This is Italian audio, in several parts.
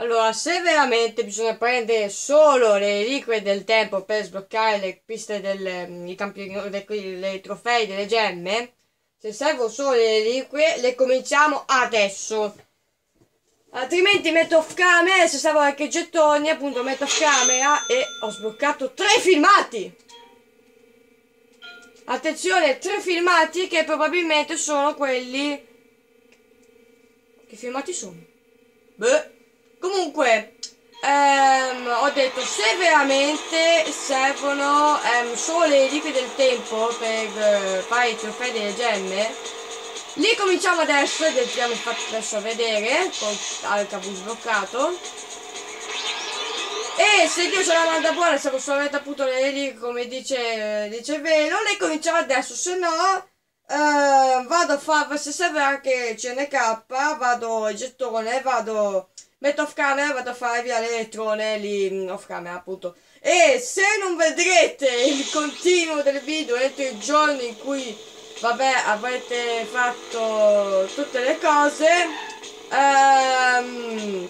Allora, se veramente bisogna prendere solo le reliquie del tempo per sbloccare le piste dei campi, dei trofei delle gemme, se servono solo le reliquie, le cominciamo adesso. Altrimenti metto off camera, se servono anche gettoni, appunto metto off camera e ho sbloccato tre filmati. Attenzione, tre filmati che probabilmente sono quelli... Che filmati sono? Beh... Comunque, ehm, ho detto, se veramente servono ehm, solo le reliquie del tempo per eh, fare i trofei delle gemme, li cominciamo adesso ed fatto adesso a vedere, con al cavo sbloccato. E se Dio ce la manda buona, se solamente appunto le reliquie come dice, dice Velo, le cominciamo adesso, se no... Uh, vado a fare, se serve anche CNK, vado gettone, vado metto off camera vado a fare via l'elettrone lì mm, off camera appunto. E se non vedrete il continuo del video entro i giorni in cui vabbè avrete fatto tutte le cose ehm,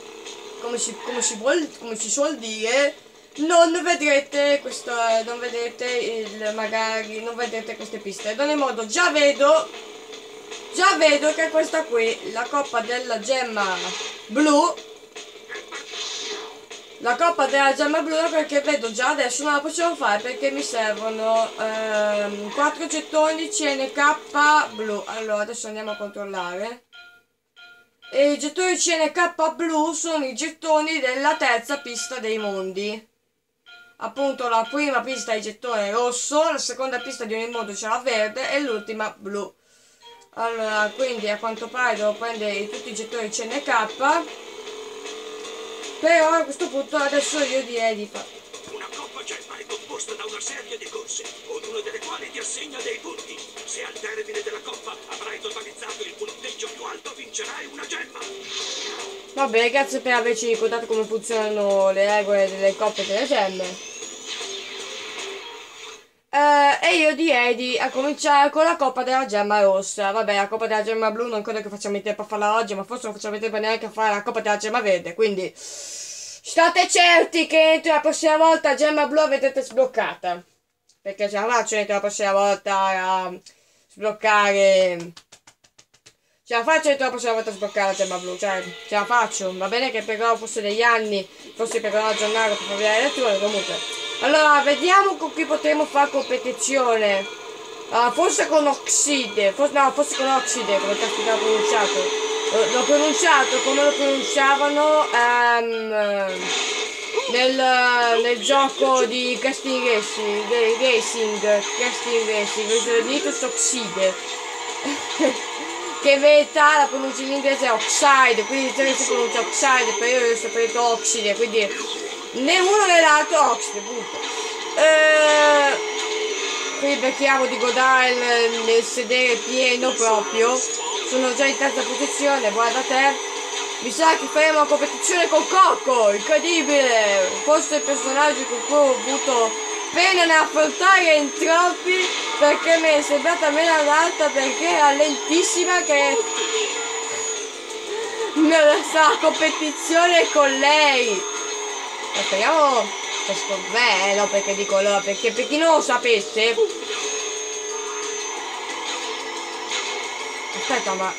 come, si, come, si vuol, come si suol dire non vedrete questo non vedrete il magari non vedrete queste piste. Ad ogni modo già vedo già vedo che questa qui la coppa della gemma blu. La coppa della gemma blu perché vedo già adesso non la possiamo fare perché mi servono ehm, 4 gettoni CNK blu. Allora adesso andiamo a controllare. E i gettoni CNK blu sono i gettoni della terza pista dei mondi appunto la prima pista il gettone rosso la seconda pista di ogni mondo c'è la verde e l'ultima blu allora quindi a quanto pare devo prendere tutti i gettoni CNK però a questo punto adesso io direi di fare. Una coppa gemma è composta da una serie di corse, ognuna delle quali ti assegna dei punti. Se al termine della coppa avrai totalizzato il punteggio più alto, vincerai una gemma. Va bene, grazie per averci ricordato come funzionano le regole delle coppe delle gemme. Uh, e io direi di a cominciare con la coppa della gemma rossa. Vabbè, la coppa della gemma blu non credo che facciamo in tempo a farla oggi, ma forse non facciamo in tempo neanche a fare la coppa della gemma verde. Quindi state certi che entro la prossima volta la gemma blu vedrete sbloccata. Perché ce la faccio entro la prossima volta a sbloccare. Ce la faccio entro la prossima volta a sbloccare la gemma blu, cioè ce la faccio. Va bene che però forse degli anni, forse per aggiornare per fare l'elettrone, comunque. Allora, vediamo con chi potremo fare competizione. Uh, forse con Oxide, forse, no, forse con Oxide, come caspita l'ho pronunciato. L'ho pronunciato come lo pronunciavano um, nel, nel, gioco di casting racing, racing casting racing, ho detto Oxide. che in verità la pronuncia in inglese è Oxide, quindi si pronuncia Oxide, però io ho detto Oxide, quindi né uno né l'altro oxide punto. Eh, qui becchiamo di godare nel, sedere pieno proprio. Sono già in terza posizione guarda te. Mi sa che faremo una competizione con Coco incredibile. Forse il personaggio con cui ho avuto pena ne affrontare in troppi perché mi è sembrata meno alta perché era lentissima che non sa competizione con lei speriamo questo bello perché dico allora perché per chi non lo sapesse. Aspetta ma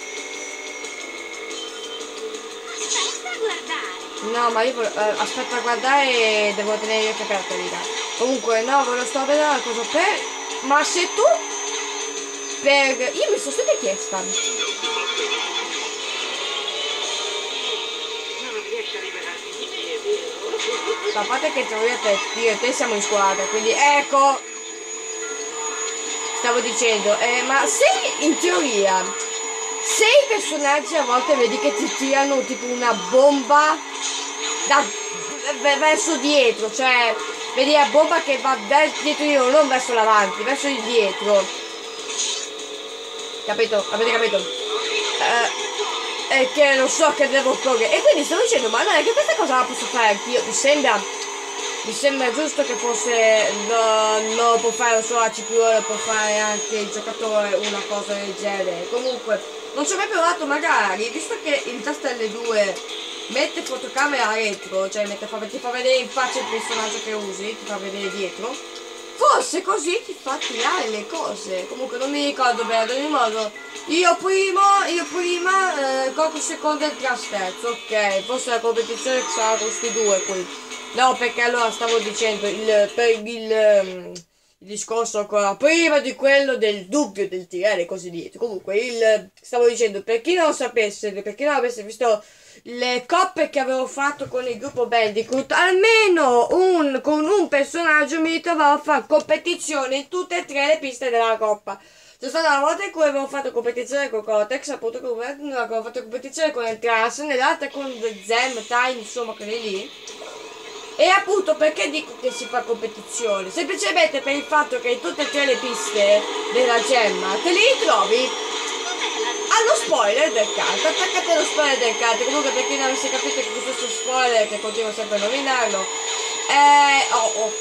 no ma io eh, aspetta a guardare devo tenere gli occhi aperti raga. Comunque no ve lo sto vedendo una cosa per ma se tu per io mi sono sempre chiesta a parte che e te, io e te siamo in squadra, quindi ecco, stavo dicendo, eh, ma se in teoria, se i personaggi a volte vedi che ti tirano tipo una bomba da, verso dietro, cioè vedi la bomba che va dietro io, non verso l'avanti, verso il dietro. Capito? Avete capito? Eh, e che non so che devo correre. E quindi stavo dicendo, ma è che questa cosa la posso fare anch'io. Mi sembra. Mi sembra giusto che forse no, non lo può fare solo la CPU, lo può fare anche il giocatore una cosa del genere. Comunque, non ci ho mai provato magari, visto che in testa L2 mette fotocamera retro, cioè mette, fa, ti fa vedere in faccia il personaggio che usi, ti fa vedere dietro. Forse così ti fa tirare le cose. Comunque non mi ricordo bene, ad ogni modo. Io primo, io prima, eh, Coco secondo e Tras terzo, ok. Forse la competizione sarà con questi due qui. No, perché allora stavo dicendo il, per il, um, il discorso ancora prima di quello del dubbio del tirare così dietro. Comunque, il, stavo dicendo, per chi non lo sapesse, per chi non avesse visto le coppe che avevo fatto con il gruppo Bandicoot, almeno un, con un personaggio mi ritrovavo a fare competizione in tutte e tre le piste della coppa. C'è stata una volta in cui avevo fatto competizione con Cortex, appunto con avevo fatto competizione con il Trans, nell'altra con Zem, Time, insomma quelli lì. E appunto perché dico che si fa competizione? Semplicemente per il fatto che in tutte e tre le piste della gemma te li trovi allo spoiler del kart, attaccate allo spoiler del kart, comunque per chi non avesse capito che questo spoiler che continuo sempre a nominarlo, eh, oh, oh,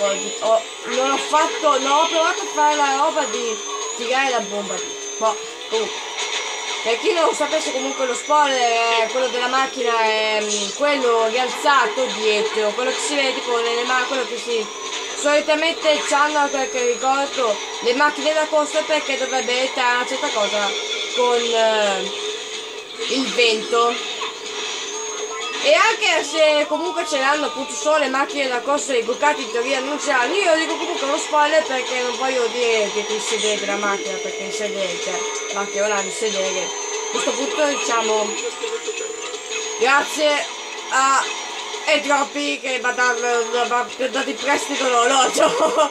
oh, oh, non ho fatto, non ho provato a fare la roba di tirare la bomba, boh, comunque. Per chi non sapesse comunque lo spoiler è quello della macchina è mm, quello rialzato dietro, quello che si vede tipo nelle mani, quello che si solitamente hanno quel che ricordo le macchine da corsa perché dovrebbe evitare una certa cosa con eh, il vento. E anche se comunque ce l'hanno appunto solo le macchine da corsa e i bucati in teoria non ce l'hanno. Io dico comunque uno spoiler perché non voglio dire che ti sedere della macchina perché il sedere cioè macchina ora di sedere. A questo punto diciamo grazie a e troppi che va a dato in prestito l'orologio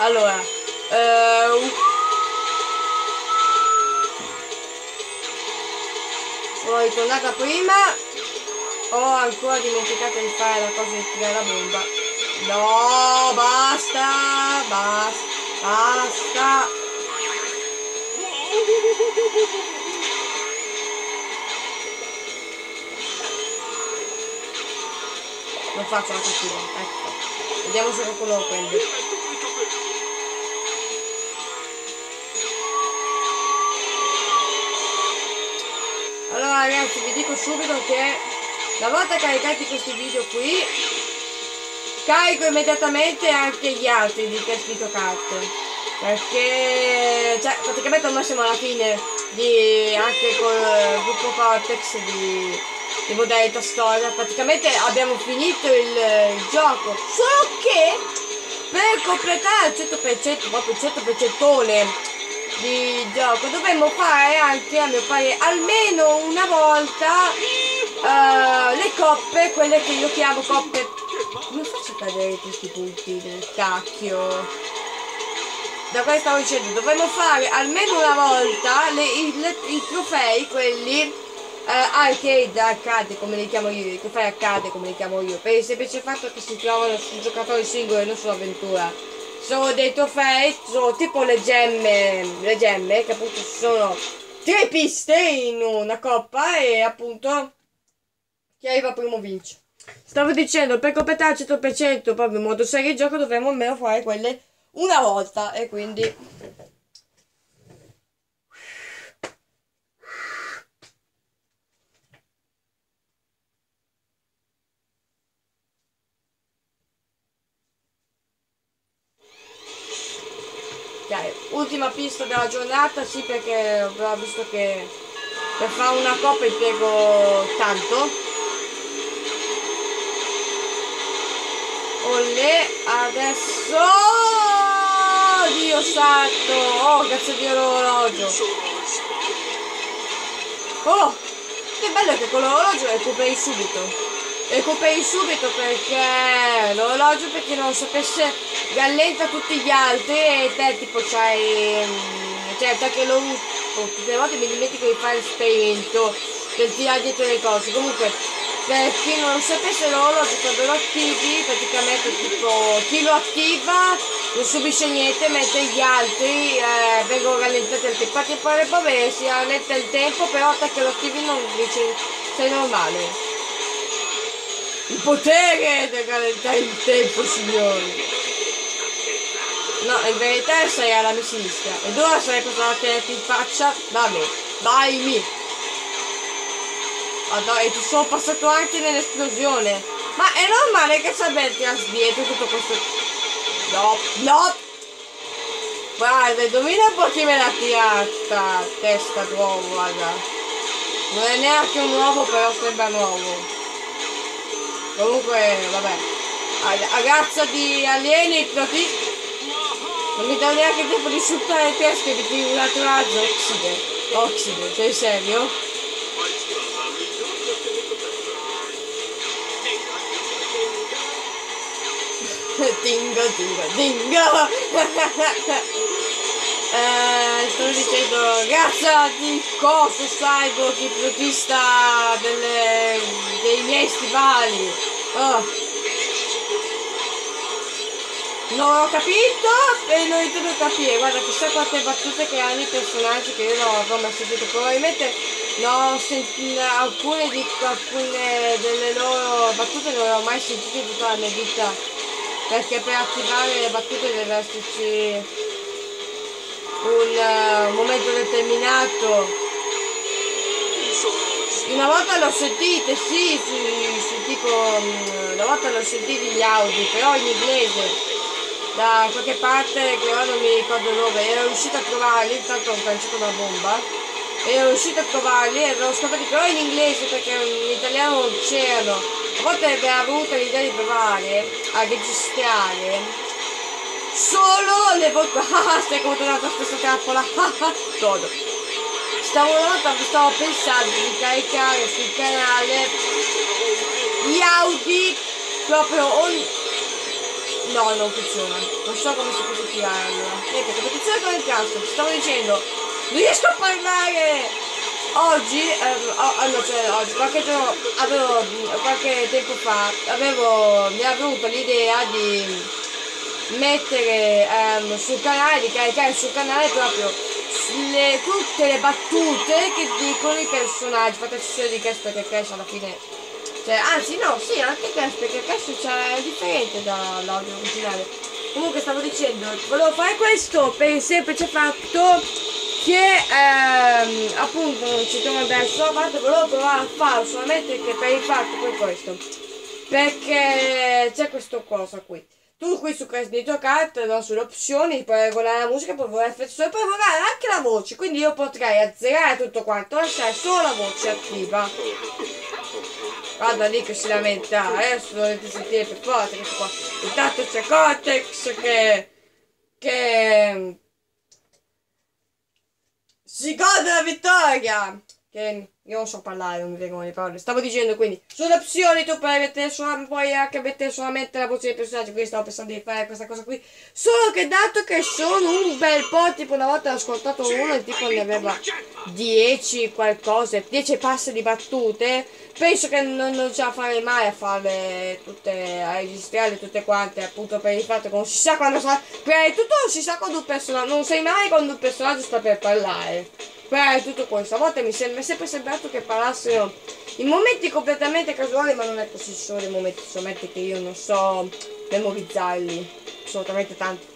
allora eh, sono ritornata prima ho ancora dimenticato di fare la cosa di tirare la bomba. No basta basta basta. Non faccio la cattiva ecco. Vediamo se qualcuno lo prende allora ragazzi vi dico subito che una volta caricati questi video qui carico immediatamente anche gli altri di Caspito Cart perché cioè praticamente ormai siamo alla fine di anche col gruppo Cortex di di modalità storia. Praticamente abbiamo finito il, il gioco. Solo che per completare il 100%, proprio il 100% di gioco, dovremmo fare anche, a mio parere, almeno una volta uh, le coppe, quelle che io chiamo coppe. Come faccio a cadere questi punti del cacchio? Da questo stavo dicendo, dovremmo fare almeno una volta le, i, le, i trofei, quelli uh, arcade, arcade come li chiamo io, che fai arcade come li chiamo io, per il semplice fatto che si trovano su giocatori singoli e non su avventura. Sono dei trofei, sono tipo le gemme, le gemme, che appunto sono tre piste in una coppa e appunto chi arriva primo vince. Stavo dicendo, per completare al 100% proprio in modo serio il gioco dovremmo almeno fare quelle una volta e quindi Ok, ultima pista della giornata, sì perché ho visto che per fare una coppa impiego tanto. Olè, adesso... Oh, Dio santo! Oh, cazzo di orologio! Oh, che bello che con l'orologio recuperi subito recuperi subito perché l'orologio per chi non sapesse rallenta tutti gli altri e te tipo c'hai mm, cioè te che lo uso tutte le volte mi dimentico di fare l'esperimento per tirare dietro le cose. Comunque per chi non sapesse l'orologio quando lo attivi praticamente tipo chi lo attiva non subisce niente mentre gli altri eh, vengono rallentati al tempo. Infatti poi vabbè si rallenta il tempo però te che lo attivi non dice sei normale il potere di rallentare il tempo, signori. No, in verità sei alla mia sinistra. Ed ora sarei passato a tenerti in faccia. Vabbè, vai mi. Madonna, e ti sono passato anche nell'esplosione. Ma è normale che sapete dietro tutto questo... No, no! Guarda, indovina un po' chi me l'ha tirata. Testa d'uovo, guarda. Non è neanche un uovo, però sembra nuovo. Comunque, vabbè. Ragazza di alieni ipnotisti. Non mi dà neanche tempo di sciuttare testa che ti un altro razzo. Oxide. Oxide, sei serio? Tingo, tingo, tingo! eh, stavo dicendo, ragazza di coso cyborg ipnotista delle, dei miei stivali. Oh. Non ho capito e non intendo capire, guarda chissà quante battute che hanno i personaggi che io non ho mai sentito, probabilmente no, alcune, di, alcune delle loro battute non le ho mai sentite in tutta la mia vita, perché per attivare le battute deve esserci un uh, momento determinato. Una volta l'ho sentite, sì, sì, sì tipo, um, una volta l'ho sentiti gli Audi, però in inglese da qualche parte che ora non mi ricordo dove, ero riuscito a trovarli, intanto ho lanciato una bomba, ero riuscito a trovarli e l'ho scoperti però in inglese perché in italiano non c'erano. A volte avrei avuto l'idea di provare a registrare solo le volte. Ah, stai a questa trappola. Todo. Stavo, stavo pensando di caricare sul canale gli Audi proprio ogni No, non funziona. Non so come si può tirare allora. Niente, competizione con il cazzo. Stavo dicendo. Non riesco a parlare! Oggi, eh, oh, cioè, oggi, qualche giorno, avevo, qualche tempo fa, avevo, mi è venuta l'idea di mettere ehm, sul canale, di caricare sul canale proprio le, tutte le battute che dicono i personaggi. Fate attenzione di Crash perché Crash alla fine cioè, anzi no, sì, anche questo, perché questo è differente dall'audio originale. Comunque stavo dicendo, volevo fare questo per il semplice fatto che ehm, appunto non ci trovo adesso, a parte volevo provare a farlo solamente che per il fatto per questo. Perché c'è questa cosa qui. Tu qui su Crash Nitro Kart, no, sulle opzioni, puoi regolare la musica, puoi volare effetti sonori, puoi regolare anche la voce, quindi io potrei azzerare tutto quanto, lasciare solo la voce attiva. Guarda lì che si lamenta, adesso dovete sentire per forza questo qua. Intanto c'è Cortex che... che... si gode la vittoria! Che io non so parlare, non mi vengono le parole. Stavo dicendo quindi, sulle opzioni tu puoi, mettere solo, puoi anche mettere solamente la voce dei personaggi, quindi stavo pensando di fare questa cosa qui. Solo che dato che sono un bel po', tipo una volta ho ascoltato uno e tipo ne aveva 10 qualcosa, 10 passi di battute, penso che non, non ce la farei mai a farle tutte, a registrarle tutte quante, appunto per il fatto che non si sa quando sarà, prima di tutto non si sa quando un personaggio, non sai mai quando un personaggio sta per parlare. Beh, tutto questo. A volte mi, sembra, mi è sembrato che parlassero in momenti completamente casuali, ma non è così, sono dei momenti solamente che io non so memorizzarli. Assolutamente tanti.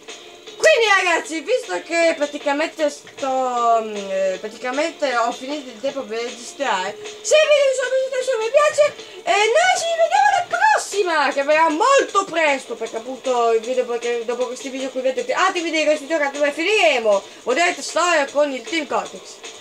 Quindi ragazzi, visto che praticamente sto eh, praticamente ho finito il tempo per registrare, se il video vi sono piaciuto mi piace e noi ci vediamo alla prossima, che verrà molto presto, perché appunto il video perché dopo questi video qui vedete altri video di questi giocatori finiremo Modernate Storia con il Team Cortex.